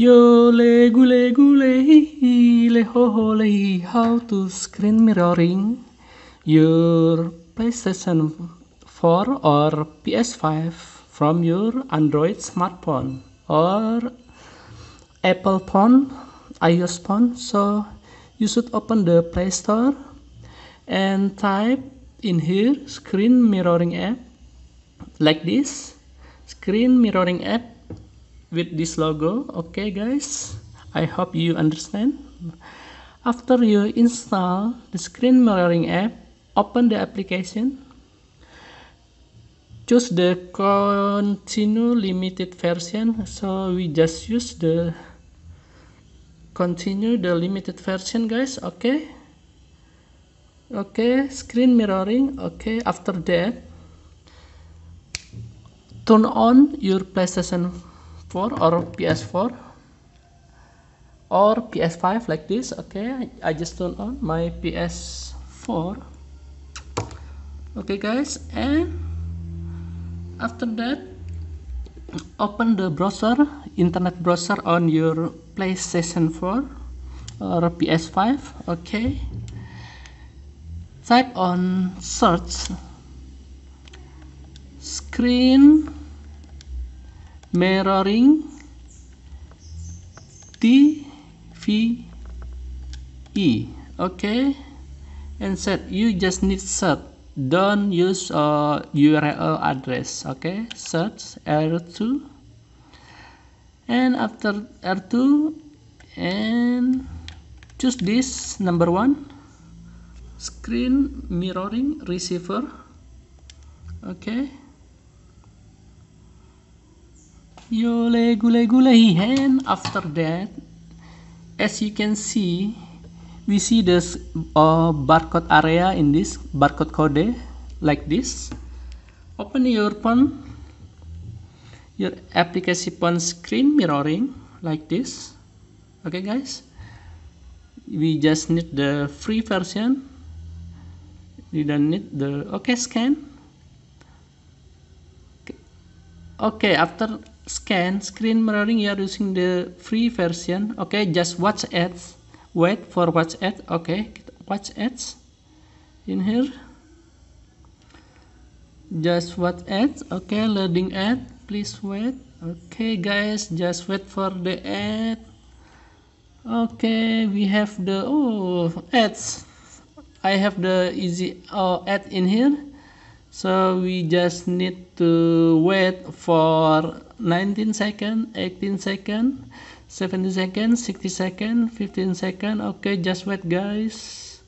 Yo le gule gule le ho ho le how to screen mirroring your PlayStation 4 or PS5 from your Android smartphone or Apple phone, iOS phone. So you should open the Play Store and type in here screen mirroring app like this screen mirroring app with this logo. Okay guys. I hope you understand. After you install the screen mirroring app open the application. Choose the continue limited version. So we just use the continue the limited version guys. Okay. Okay screen mirroring. Okay after that turn on your PlayStation 4 or PS4 or PS5 like this okay? I just turn on my PS4 okay guys and after that open the browser internet browser on your PlayStation 4 or PS5 okay? Type on search. Screen mirroring TVE okay? And set. You just need search don't use uh, URL address. Okay? Search R2 and after R2 and choose this number one. Screen mirroring receiver. Okay Yole gule gule and after that. As you can see we see this uh, barcode area in this barcode code like this. Open your phone. Your application phone screen mirroring like this. Okay guys? We just need the free version. We don't need the okay scan. Okay after scan screen mirroring you are using the free version okay? Just watch ads. Wait for watch ads okay? Watch ads in here. Just watch ads okay? Loading ad please wait. Okay guys just wait for the ad. Okay we have the oh ads. I have the easy oh, ad in here so we just need to wait for 19 second 18 second 70 second 60 second 15 second. Okay just wait guys.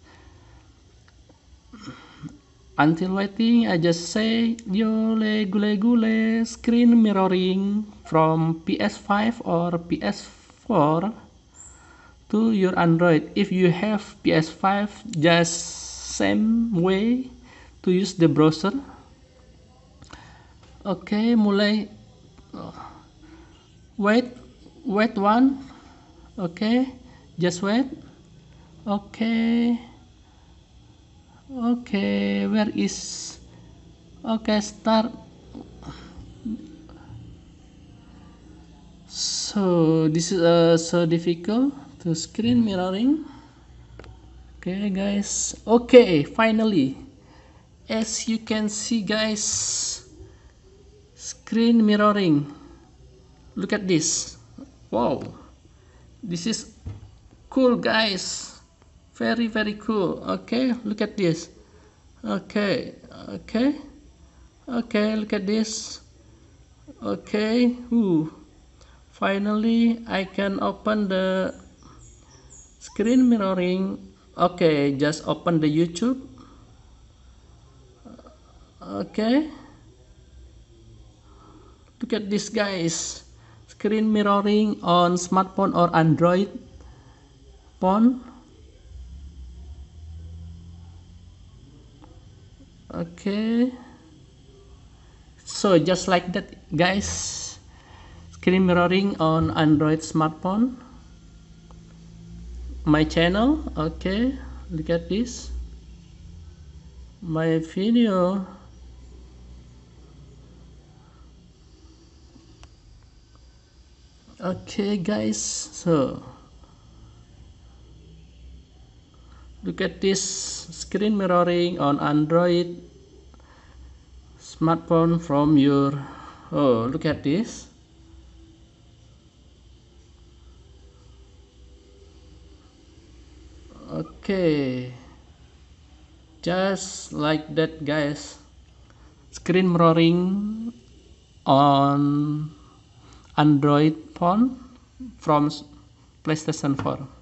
Until waiting I just say yole gule gule screen mirroring from PS5 or PS4 to your Android. If you have PS5 just same way to use the browser. Okay, mulai. Wait wait one. Okay, just wait. Okay. okay, where is? Okay, start. So this is uh, so difficult to screen mirroring. Okay guys. Okay finally as you can see guys screen mirroring. Look at this. Wow. This is cool guys. Very very cool. Okay look at this. Okay okay okay look at this. Okay Ooh. finally I can open the screen mirroring. Okay just open the YouTube okay. Look at this guys. Screen mirroring on smartphone or android phone. Okay. So just like that guys. Screen mirroring on android smartphone. My channel. Okay. Look at this. My video okay guys so look at this screen mirroring on Android smartphone from your oh look at this. Okay just like that guys. Screen mirroring on Android phone from PlayStation 4